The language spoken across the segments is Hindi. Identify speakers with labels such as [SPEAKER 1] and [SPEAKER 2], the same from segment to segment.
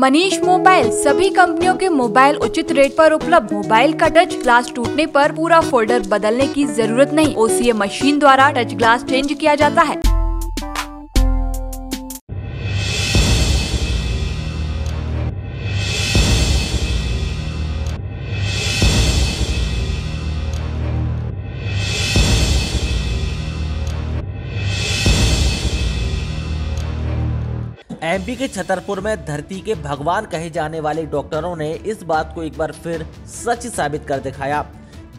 [SPEAKER 1] मनीष मोबाइल, सभी कंपनियों के मोबाइल उचित रेट पर उपलब्ध। मोबाइल का टच ग्लास टूटने पर पूरा फोल्डर बदलने की ज़रूरत नहीं। ओसीए मशीन द्वारा टच ग्लास चेंज किया जाता है।
[SPEAKER 2] एमपी के छतरपुर में धरती के भगवान कहे जाने वाले डॉक्टरों ने इस बात को एक बार फिर सच साबित कर दिखाया।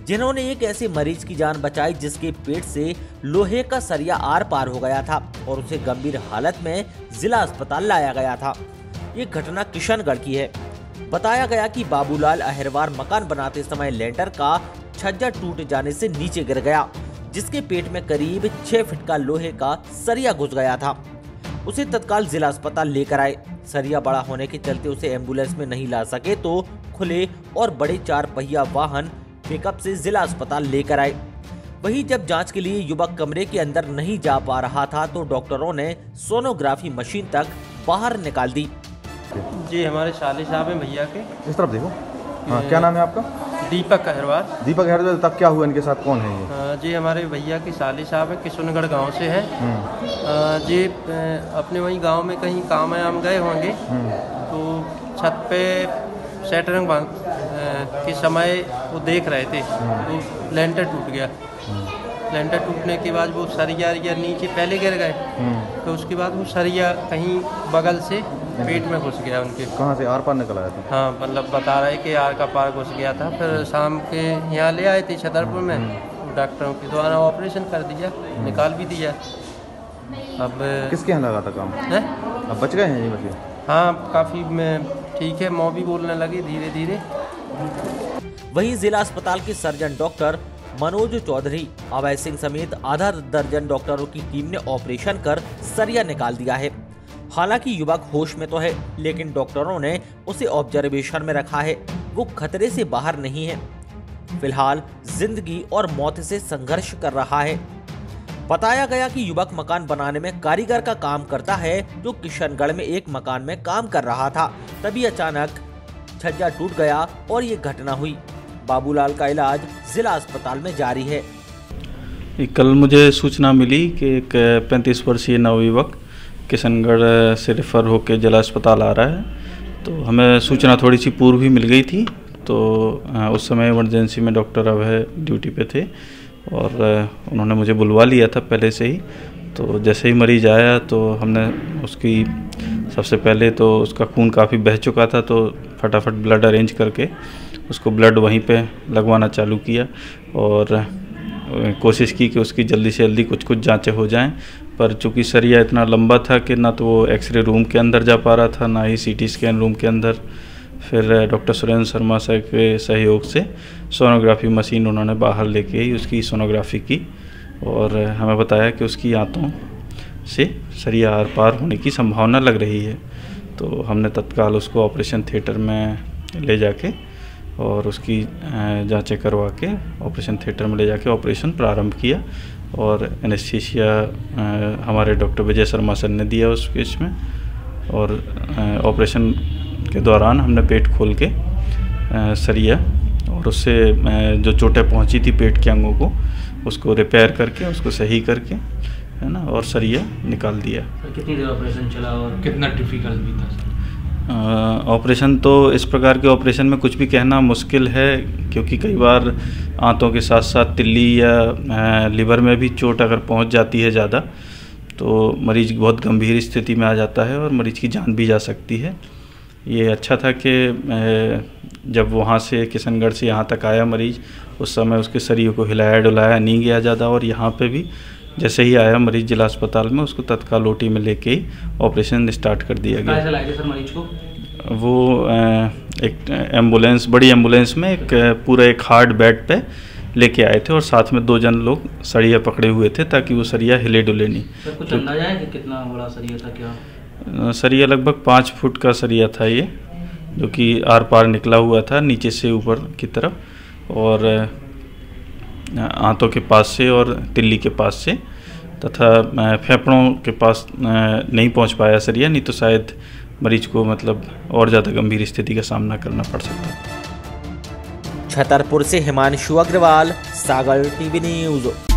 [SPEAKER 2] जिन्होंने एक ऐसे मरीज़ की जान बचाई जिसके पेट से लोहे का सरिया आर पार हो गया था और उसे गंभीर हालत में जिला अस्पताल लाया गया था। ये घटना किशनगढ़ की है। बताया गया कि बाबूलाल अहरवार मकान बनाते समय लेंटर का छज्जा टूट जाने से नीचे गिर गया, जिसके पेट में करीब छह फीट का लोहे का सरिया घुस गया था। उसे तत्काल जिला अस्पताल लेकर आए। सरिया बड़ा होने के चलते उसे एंबुलेंस में नहीं ला सके तो खुले और बड़े चार पहिया वाहन पिकअप से जिला अस्पताल लेकर आए। वहीं जब जाँच के लिए युवक कमरे के अंदर नहीं जा पा रहा था तो डॉक्टरों ने सोनोग्राफी मशीन तक बाहर निकाल दी।
[SPEAKER 3] जी हमारे शाली साहब हैं भैया के।
[SPEAKER 4] इस तरफ़ देखो। हाँ क्या नाम है आपका?
[SPEAKER 3] दीपक अहरवाल।
[SPEAKER 4] दीपक अहरवाल तब क्या हुआ इनके साथ? कौन है ये?
[SPEAKER 3] जी हमारे भैया की साली साहब है किशनगढ़ गाँव से हैं।
[SPEAKER 4] हम्म,
[SPEAKER 3] जी अपने वहीं गाँव में कहीं काम आम गए होंगे
[SPEAKER 4] हम्म,
[SPEAKER 3] तो छत पे शटरिंग बाँध के समय वो देख रहे थे तो लेंटर टूट गया। लेंटर टूटने के बाद वो सरिया या नीचे पहले गिर गए
[SPEAKER 4] हम्म।
[SPEAKER 3] तो उसके बाद वो सरिया कहीं बगल से पेट में घुस गया उनके।
[SPEAKER 4] कहाँ से? आर पार निकल आया था?
[SPEAKER 3] हाँ मतलब बता रहे कि आर का पार घुस गया था फिर शाम के यहाँ ले आए थे छतरपुर में डॉक्टरों के द्वारा ऑपरेशन कर दिया निकाल भी दिया। अब
[SPEAKER 4] किसके यहाँ लगा था काम?
[SPEAKER 3] है?
[SPEAKER 4] अब बच गए हैं ये बच्चे
[SPEAKER 3] हाँ काफ़ी में ठीक है मौ भी बोलने लगी धीरे धीरे
[SPEAKER 2] वहीं जिला अस्पताल के सर्जन डॉक्टर मनोज चौधरी अभय सिंह समेत आधा दर्जन डॉक्टरों की टीम ने ऑपरेशन कर सरिया निकाल दिया है। हालाँकि युवक होश में तो है लेकिन डॉक्टरों ने उसे ऑब्जर्वेशन में रखा है। वो खतरे से बाहर नहीं है। फ़िलहाल ज़िंदगी और मौत से संघर्ष कर रहा है। बताया गया कि युवक मकान बनाने में कारीगर का काम करता है, जो किशनगढ़ में एक मकान में काम कर रहा था। तभी अचानक छज्जा टूट गया और ये घटना हुई। बाबूलाल का इलाज जिला अस्पताल में जारी है।
[SPEAKER 5] कल मुझे सूचना मिली कि एक पैंतीस वर्षीय नवयुवक किशनगढ़ से रेफ़र होकर जिला अस्पताल आ रहा है। तो हमें सूचना थोड़ी सी पूर्व ही मिल गई थी। तो उस समय इमरजेंसी में डॉक्टर अभय ड्यूटी पे थे। और उन्होंने मुझे बुलवा लिया था पहले से ही। तो जैसे ही मरीज़ आया तो हमने उसकी, सबसे पहले तो उसका खून काफ़ी बह चुका था तो फटाफट ब्लड अरेंज करके उसको ब्लड वहीं पे लगवाना चालू किया और कोशिश की कि उसकी जल्दी से जल्दी कुछ कुछ जांचें हो जाएँ। पर चूँकि सरिया इतना लंबा था कि ना तो वो एक्सरे रूम के अंदर जा पा रहा था, ना ही सीटी स्कैन रूम के अंदर। फिर डॉक्टर सुरेंद्र शर्मा साहब के सहयोग से सोनोग्राफी मशीन उन्होंने बाहर लेके ही उसकी सोनोग्राफी की और हमें बताया कि उसकी आंतों से सरिया आर पार होने की संभावना लग रही है। तो हमने तत्काल उसको ऑपरेशन थिएटर में ले जाके और उसकी जांचें करवा के ऑपरेशन थिएटर में ले जाके ऑपरेशन प्रारंभ किया और एनेस्थीसिया हमारे डॉक्टर विजय शर्मा सर ने दिया उस केस में और ऑपरेशन के दौरान हमने पेट खोल के सरिया और उससे जो चोटें पहुँची थी पेट के अंगों को उसको रिपेयर करके उसको सही करके है ना और सरिया निकाल दिया।
[SPEAKER 6] कितनी देर ऑपरेशन चला और कितना डिफ़िकल्ट भी था
[SPEAKER 5] ऑपरेशन तो इस प्रकार के ऑपरेशन में कुछ भी कहना मुश्किल है क्योंकि कई बार आंतों के साथ साथ तिल्ली या लिवर में भी चोट अगर पहुँच जाती है ज़्यादा तो मरीज़ बहुत गंभीर स्थिति में आ जाता है और मरीज़ की जान भी जा सकती है। ये अच्छा था कि जब वहाँ से किशनगढ़ से यहाँ तक आया मरीज़ उस समय उसके शरीर को हिलाया डुलाया नहीं गया ज़्यादा और यहाँ पे भी जैसे ही आया मरीज़ जिला अस्पताल में उसको तत्काल ओटी में लेके ऑपरेशन स्टार्ट कर दिया गया।
[SPEAKER 6] कैसे लाए थे सर मरीज़ को?
[SPEAKER 5] वो एक एंबुलेंस बड़ी एंबुलेंस में एक पूरा एक हार्ड बेड पे लेके आए थे और साथ में दो जन लोग सरिया पकड़े हुए थे ताकि वो सरिया हिले डुले नहीं।
[SPEAKER 6] सर कुछ अंदाज़ा है कि कितना बड़ा सरिया था क्या?
[SPEAKER 5] सरिया लगभग पाँच फुट का सरिया था ये, जो कि आर पार निकला हुआ था नीचे से ऊपर की तरफ़ और आंतों के पास से और तिल्ली के पास से तथा फेफड़ों के पास नहीं पहुँच पाया सरिया, नहीं तो शायद मरीज़ को मतलब और ज़्यादा गंभीर स्थिति का सामना करना पड़ सकता
[SPEAKER 2] छतरपुर से Himanshu Agarwal, Sagar TV news.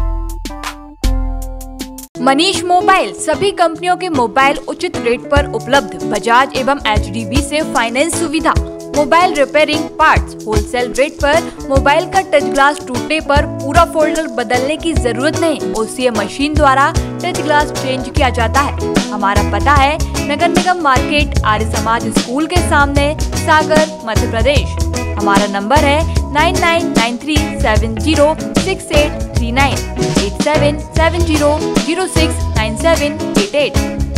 [SPEAKER 1] Manish mobile, सभी कंपनियों के मोबाइल उचित रेट पर उपलब्ध। बजाज एवं एचडीबी से फाइनेंस सुविधा। Mobile repairing parts wholesale rate पर, मोबाइल का टच ग्लास टूटने पर पूरा फोल्डर बदलने की ज़रूरत नहीं। ओसीए मशीन द्वारा टच ग्लास चेंज किया जाता है। हमारा पता है, नगर निगम मार्केट आर्य समाज स्कूल के सामने, सागर, मध्य प्रदेश। हमारा नंबर है 9993706839